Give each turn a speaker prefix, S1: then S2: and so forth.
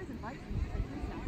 S1: always invites me.